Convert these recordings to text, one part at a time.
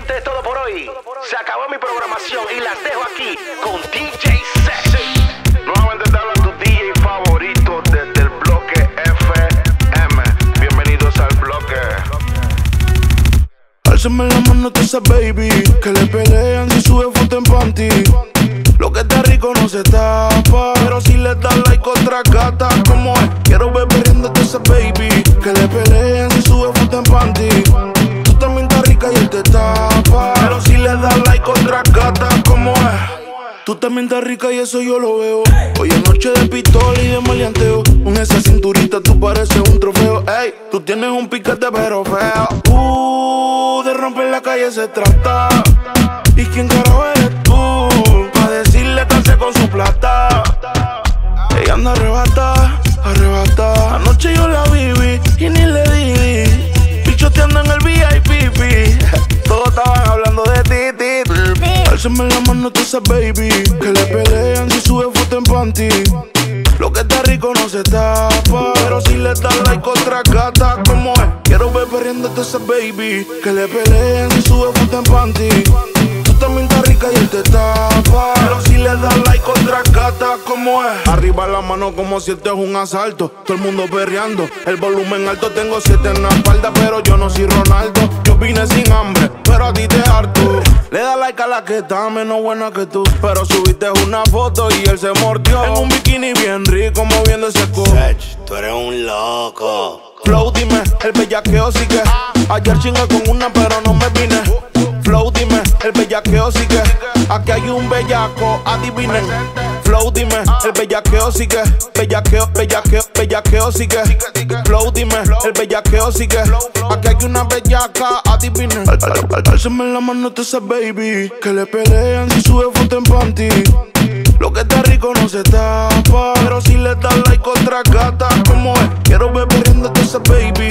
gente, es todo por hoy. Se acabó mi programación y las dejo aquí con DJ Sexy. Nuevamente te habla tu DJ favorito desde el bloque FM. Bienvenidos al bloque. Álzame la mano a esa baby Que le pelean si sube foto en panty Lo que está rico no se tapa Pero si le das like otra gata Como es, quiero ver a esa baby Que le pelean Tú también estás rica y eso yo lo veo. Hoy es noche de pistola y de maleanteo. Con esa cinturita tú pareces un trofeo. Ey, tú tienes un piquete pero feo. Uh, de romper la calle se trata. ¿Y quién carajo eres tú? Pa' decirle que con su plata. Álzame la mano a esa baby Que le pelean si sube foto en panty Lo que está rico no se tapa Pero si le das like otra gata Como es, quiero ver perdiendo esa baby Que le pelean si sube foto en panty también está rica y él te tapa. Pero si le das like otra gata, como es? Arriba la mano como si esto es un asalto. Todo el mundo perreando, el volumen alto. Tengo siete en la espalda, pero yo no soy Ronaldo. Yo vine sin hambre, pero a ti te harto. Le da like a la que está menos buena que tú. Pero subiste una foto y él se mordió. En un bikini bien rico, moviendo ese cu. tú eres un loco. Flow, dime, el bellaqueo sigue. Ayer chingué con una, pero no me vine. Flow, dime, el bellaqueo sigue. Aquí hay un bellaco, adivinen. Flow, dime, el bellaqueo sigue. Bellaqueo, bellaqueo, bellaqueo sigue. Flow, dime, el bellaqueo sigue. Aquí hay una bellaca, adivinen. Álzame la mano a esa baby. Que le pelean si sube foto en panty. Lo que está rico no se tapa. Pero si le das like otra gata, como es? Quiero ver a esa baby.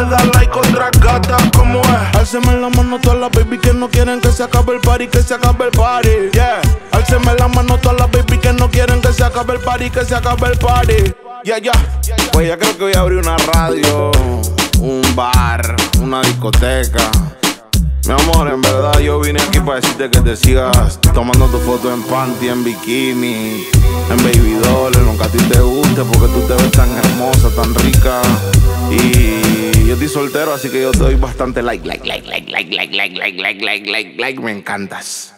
Le das like otra gata, como es? La mano todas las baby que no quieren que se acabe el party, que se acabe el party. Yeah. Álceme la mano todas las baby que no quieren que se acabe el party, que se acabe el party. Yeah, yeah. Pues ya creo que voy a abrir una radio, un bar, una discoteca. Mi amor, en verdad yo vine aquí para decirte que te sigas tomando tu foto en panty, en bikini, en baby doll, en lo que a ti te guste, porque tú te ves tan hermosa, tan rica. Y yo estoy soltero, así que yo te doy bastante like, like, like, like, like, like, like, like, like, like, like, like, me encantas.